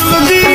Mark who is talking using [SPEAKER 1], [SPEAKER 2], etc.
[SPEAKER 1] Must be